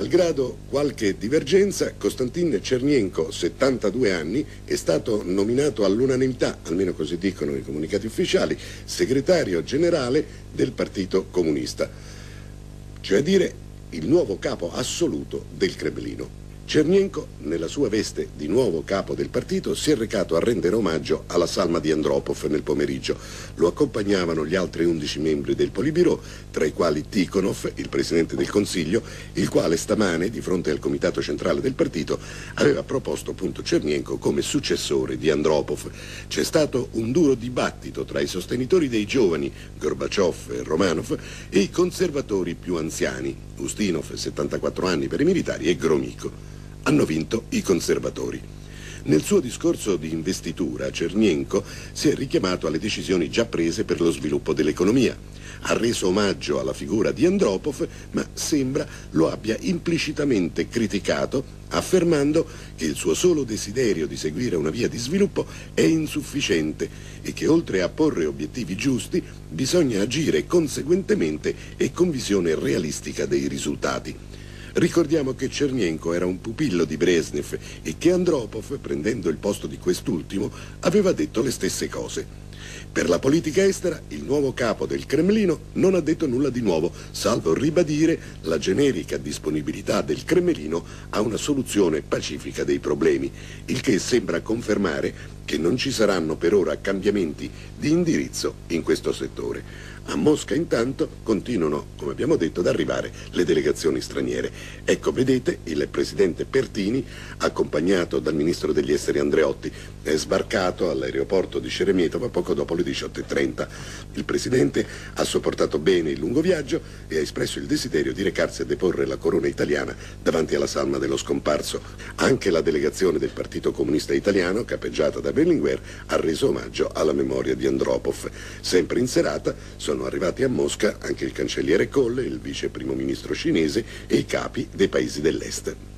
Malgrado qualche divergenza, Konstantin Cernienko, 72 anni, è stato nominato all'unanimità, almeno così dicono i comunicati ufficiali, segretario generale del Partito Comunista, cioè a dire il nuovo capo assoluto del Cremlino. Cernienko, nella sua veste di nuovo capo del partito, si è recato a rendere omaggio alla salma di Andropov nel pomeriggio. Lo accompagnavano gli altri 11 membri del Polibiro, tra i quali Tikhonov, il presidente del Consiglio, il quale stamane, di fronte al comitato centrale del partito, aveva proposto appunto Cernienko come successore di Andropov. C'è stato un duro dibattito tra i sostenitori dei giovani, Gorbaciov e Romanov, e i conservatori più anziani, Ustinov, 74 anni per i militari, e Gromyko hanno vinto i conservatori. Nel suo discorso di investitura, Cernienko si è richiamato alle decisioni già prese per lo sviluppo dell'economia. Ha reso omaggio alla figura di Andropov, ma sembra lo abbia implicitamente criticato, affermando che il suo solo desiderio di seguire una via di sviluppo è insufficiente e che oltre a porre obiettivi giusti bisogna agire conseguentemente e con visione realistica dei risultati. Ricordiamo che Cernienko era un pupillo di Brezhnev e che Andropov, prendendo il posto di quest'ultimo, aveva detto le stesse cose. Per la politica estera, il nuovo capo del Cremlino non ha detto nulla di nuovo, salvo ribadire la generica disponibilità del Cremlino a una soluzione pacifica dei problemi, il che sembra confermare che non ci saranno per ora cambiamenti di indirizzo in questo settore. A Mosca intanto continuano, come abbiamo detto, ad arrivare le delegazioni straniere. Ecco, vedete, il presidente Pertini, accompagnato dal ministro degli esteri Andreotti, è sbarcato all'aeroporto di Ceremietova poco dopo le 18.30. Il presidente ha sopportato bene il lungo viaggio e ha espresso il desiderio di recarsi a deporre la corona italiana davanti alla salma dello scomparso. Anche la delegazione del Partito Comunista Italiano, capeggiata da Berlinguer, ha reso omaggio alla memoria di Andropov. Sempre in serata sono arrivati a Mosca anche il cancelliere Kohl, il vice primo ministro cinese e i capi dei paesi dell'Est.